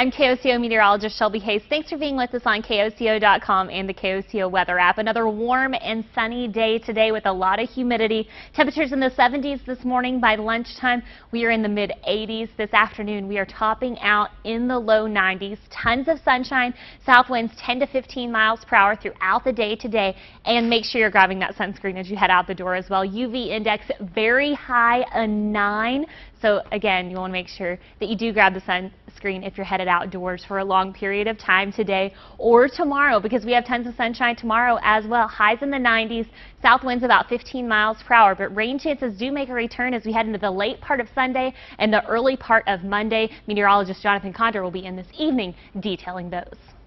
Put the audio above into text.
I'm KOCO meteorologist Shelby Hays. Thanks for being with us on KOCO.com and the KOCO weather app. Another warm and sunny day today with a lot of humidity. Temperatures in the 70s this morning. By lunchtime, we are in the mid 80s. This afternoon, we are topping out in the low 90s. Tons of sunshine. South winds 10 to 15 miles per hour throughout the day today. And make sure you're grabbing that sunscreen as you head out the door as well. UV index very high, a 9. So again, you want to make sure that you do grab the sunscreen if you're headed outdoors for a long period of time today or tomorrow because we have tons of sunshine tomorrow as well. Highs in the 90s, south winds about 15 miles per hour, but rain chances do make a return as we head into the late part of Sunday and the early part of Monday. Meteorologist Jonathan Conder will be in this evening detailing those.